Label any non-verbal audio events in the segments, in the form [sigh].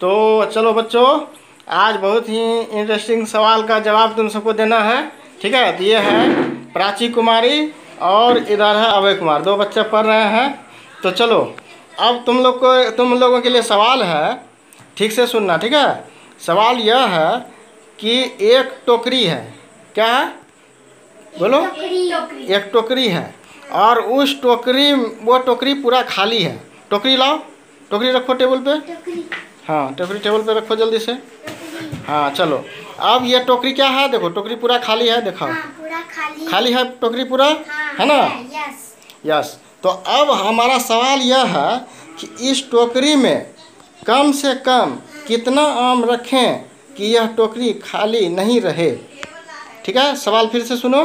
तो चलो बच्चों, आज बहुत ही इंटरेस्टिंग सवाल का जवाब तुम सबको देना है। ठीक है? तो ये है प्राची कुमारी और इधर है अभय कुमार। दो बच्चे पढ़ रहे हैं। तो चलो, अब तुम लोग को, तुम लोगों के लिए सवाल है, ठीक से सुनना, ठीक है? सवाल यह है कि एक टोकरी है। क्या है? बोलो। एक टोकरी है और उस टोकरी, वो टोकरी पूरा खाली है। टोकरी लाओ। टोकरी रखो टेबल पे। हाँ टोकरी टेबल पे रखो जल्दी से। हाँ चलो। अब ये टोकरी क्या है? देखो टोकरी पूरा खाली है देखो हाँ, पूरा खाली। खाली है टोकरी पूरा? हाँ, है ना? यस यस तो अब हमारा सवाल यह है कि इस टोकरी में कम से कम कितना आम रखें कि यह टोकरी खाली नहीं रहे? ठीक है? सवाल फिर से सुनो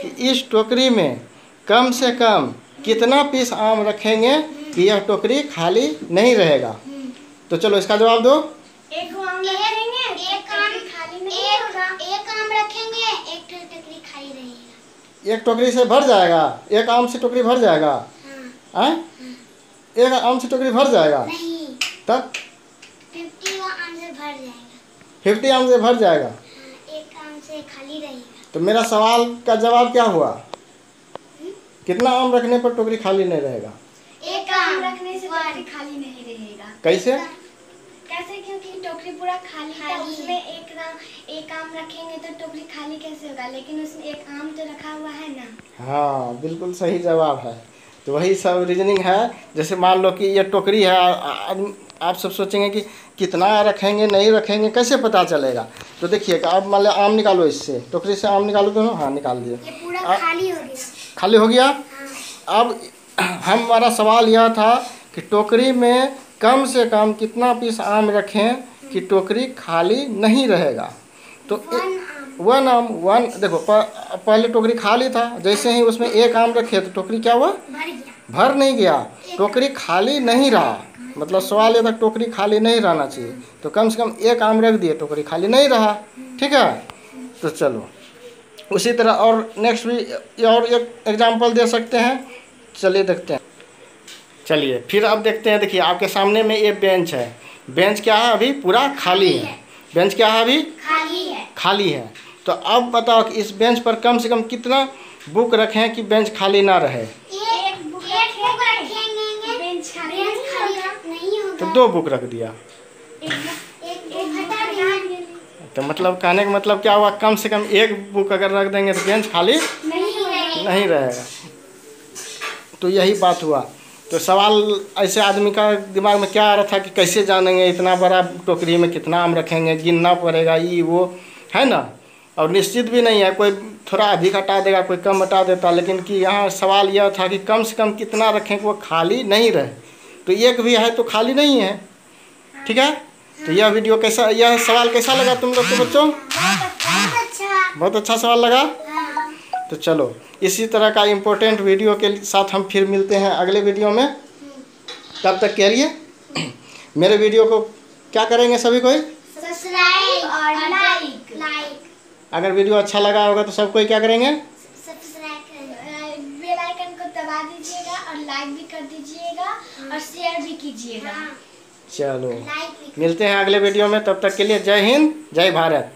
कि इस टोकरी में कम से कम कितना पीस आम रखेंगे कि यह टोकरी खाली नहीं रहेगा? तो चलो इसका जवाब दो। एक आम रखेंगे। एक आम खाली नहीं होगा। एक आम रखेंगे एक टोकरी खाली रहेगा। एक टोकरी से भर जाएगा। एक आम से टोकरी भर जाएगा। हाँ। हैं? एक आम से टोकरी भर जाएगा। नहीं। तब? फिफ्टी आम से भर जाएगा। फिफ्टी आम से भर जाएगा। हाँ, एक आम से खाली रहेगा। तो मेरा सवाल का जवाब क्या हुआ? कितना आम रखने पर टोकरी खाली नहीं रहेगा? एक आम रखने से टोकरी खाली नहीं रहेगा। कैसे? कैसे क्योंकि टोकरी पूरा खाली था उसमें एक आम एक आम रखेंगे तो टोकरी खाली कैसे होगा? लेकिन उसमें एक आम तो रखा हुआ है ना? हाँ बिल्कुल सही जवाब है। तो वही सब रीजनिंग है। जैसे मान लो कि ये टोकरी है आदमी- आप सब सोचेंगे कि कितना रखेंगे नहीं रखेंगे कैसे पता चलेगा? तो देखिए अब मान लो आम निकालो इससे। टोकरी से आम निकालो तो हाँ निकाल दिए ये पूरा आ- खाली हो गया। खाली हो गया? अब हमारा सवाल यह था कि टोकरी में कम से कम कितना पीस आम रखें कि टोकरी खाली नहीं रहेगा? तो वन आम। वन देखो प- पहले टोकरी खाली था जैसे ही उसमें एक आम रखे तो टोकरी क्या हुआ? भर भर नहीं गया। टोकरी खाली नहीं रहा। मतलब सवाल ये था टोकरी खाली नहीं रहना चाहिए। तो कम से कम एक आम रख दिए टोकरी खाली नहीं रहा। ठीक है? तो चलो। उसी तरह और नेक्स्ट भी और एक एग्जांपल दे सकते हैं। चलिए देखते हैं। चलिए फिर अब देखते हैं देखिए आपके सामने में ये बेंच है। बेंच क्या है अभी? पूरा खाली है। बेंच क्या है अभी? खाली है। खाली है। तो अब बताओ कि इस बेंच पर कम से कम कितना बुक रखें कि बेंच खाली ना रहे? एक बुक एक बुक रखेंगे। बेंच खाली नहीं होगा। तो दो बुक रख दिया। एक बुक एक बुक हटा देंगे तो मतलब कहने का मतलब क्या हुआ? कम से कम एक बुक अगर रख देंगे तो बेंच खाली नहीं रहेगा। तो यही बात हुआ। तो सवाल ऐसे आदमी का दिमाग में क्या आ रहा था कि कैसे जानेंगे इतना बड़ा टोकरी में कितना आम रखेंगे गिनना पड़ेगा ये वो है ना? और निश्चित भी नहीं है कोई थोड़ा अधिक हटा देगा कोई कम हटा देता लेकिन कि यहाँ सवाल यह था कि कम से कम कितना रखें कि वो खाली नहीं रहे। तो एक भी है तो खाली नहीं है ठीक है? तो यह वीडियो कैसा यह सवाल कैसा लगा तुम लोग को बच्चों? बहुत अच्छा। अच्छा सवाल लगा। तो चलो इसी तरह का इम्पोर्टेंट वीडियो के साथ हम फिर मिलते हैं अगले वीडियो में। तब तक के लिए [clears throat] मेरे वीडियो को क्या करेंगे सभी कोई? सब्सक्राइब और लाइक लाइक अगर वीडियो अच्छा लगा होगा तो सब कोई क्या करेंगे? सब्सक्राइब बेल आइकन को दबा दीजिएगा और लाइक भी कर दीजिएगा और शेयर भी कीजिएगा। चलो। मिलते हैं अगले वीडियो में तब तक के लिए जय हिंद जय भारत।